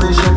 time is